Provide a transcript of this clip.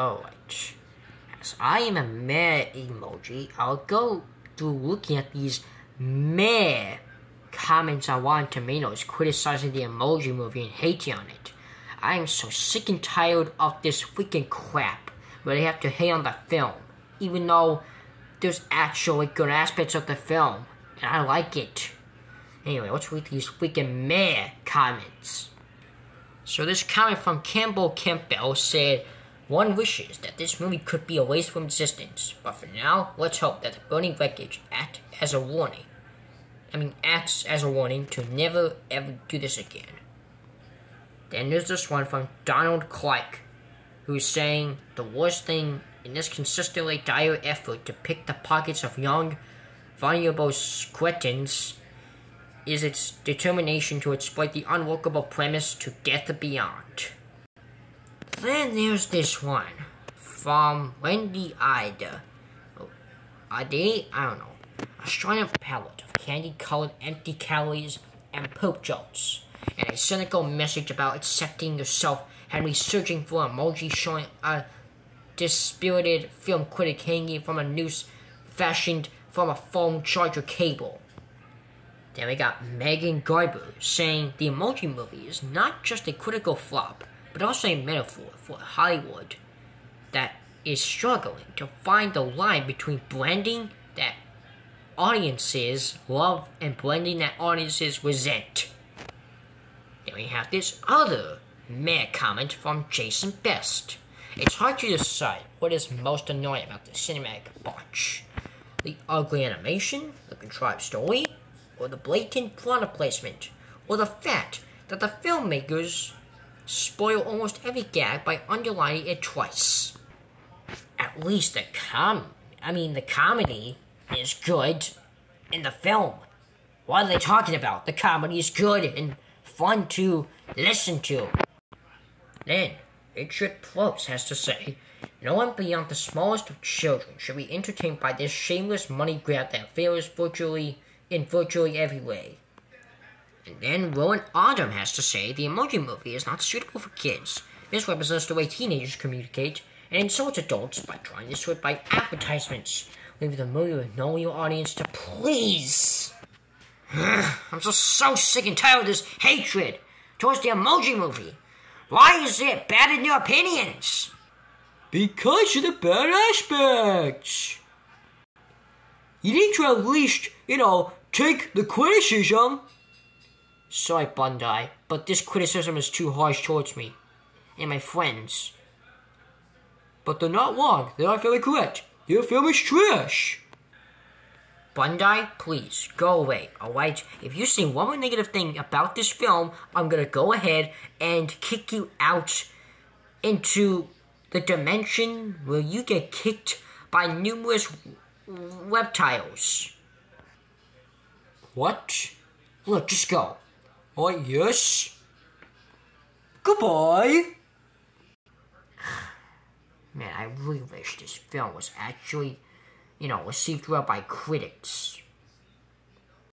Oh, Alright. As I am a meh emoji, I'll go through looking at these meh comments on Rotten Tomatoes criticizing the emoji movie and hating on it. I am so sick and tired of this freaking crap where they have to hate on the film, even though there's actually good aspects of the film, and I like it. Anyway, let's read these freaking meh comments. So this comment from Campbell Campbell said, one wishes that this movie could be erased from existence, but for now, let's hope that the burning wreckage acts as a warning. I mean, acts as a warning to never ever do this again. Then there's this one from Donald Clarke, who's saying the worst thing in this consistently dire effort to pick the pockets of young, vulnerable cretins is its determination to exploit the unworkable premise to death beyond. Then there's this one from Wendy Ida. Oh, Ida? I don't know. A strong palette of candy-colored empty calories and poop jokes, and a cynical message about accepting yourself and researching for emoji showing a dispirited film critic hanging from a noose fashioned from a phone charger cable. Then we got Megan Garber saying the emoji movie is not just a critical flop, but also a metaphor for Hollywood that is struggling to find the line between branding that audiences love and blending that audiences resent. Then we have this other mad comment from Jason Best. It's hard to decide what is most annoying about the cinematic botch. The ugly animation, the contrived story, or the blatant product placement, or the fact that the filmmakers spoil almost every gag by underlining it twice. At least the com I mean the comedy is good in the film. What are they talking about? The comedy is good and fun to listen to. Then, Richard Close has to say, no one beyond the smallest of children should be entertained by this shameless money grab that fails virtually in virtually every way. And then Rowan Autumn has to say the emoji movie is not suitable for kids. This represents the way teenagers communicate and insults adults by trying to sort by advertisements. Leave the movie with no your audience to please. I'm just so sick and tired of this hatred towards the emoji movie. Why is it bad in your opinions? Because of the bad aspects. You need to at least, you know, take the criticism. Sorry, Bandai, but this criticism is too harsh towards me and my friends. But they're not wrong. They are fairly correct. Your film is trash. Bandai, please go away, alright? If you say one more negative thing about this film, I'm gonna go ahead and kick you out into the dimension where you get kicked by numerous reptiles. What? Look, just go. Oh, yes. Goodbye. Man, I really wish this film was actually, you know, received well by critics.